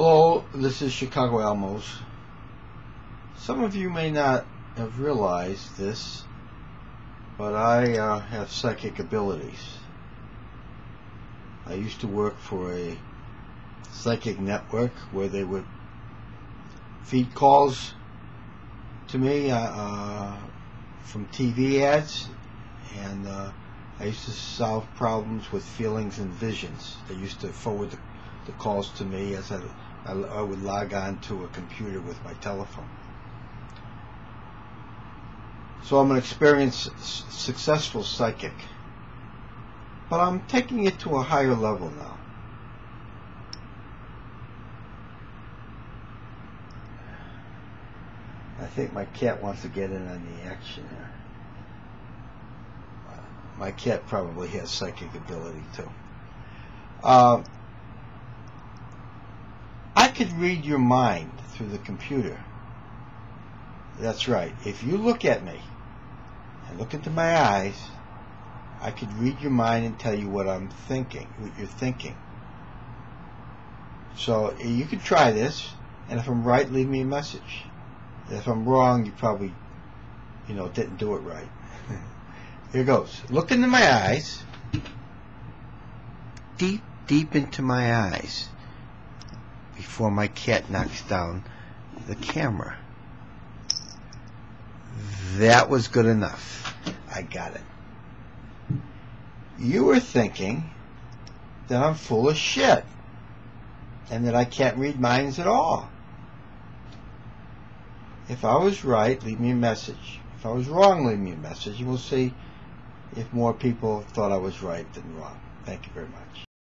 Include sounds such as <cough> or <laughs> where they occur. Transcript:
Hello, this is Chicago Almose. Some of you may not have realized this, but I uh, have psychic abilities. I used to work for a psychic network where they would feed calls to me uh, uh, from TV ads, and uh, I used to solve problems with feelings and visions. They used to forward the, the calls to me as I, I, I would log on to a computer with my telephone. So I'm an experienced, successful psychic, but I'm taking it to a higher level now. I think my cat wants to get in on the action here. My cat probably has psychic ability too. Uh, could read your mind through the computer. That's right. If you look at me and look into my eyes, I could read your mind and tell you what I'm thinking, what you're thinking. So eh, you could try this, and if I'm right, leave me a message. If I'm wrong, you probably, you know, didn't do it right. <laughs> Here goes. Look into my eyes. Deep, deep into my eyes. Before my cat knocks down the camera. That was good enough. I got it. You were thinking that I'm full of shit. And that I can't read minds at all. If I was right, leave me a message. If I was wrong, leave me a message. And we'll see if more people thought I was right than wrong. Thank you very much.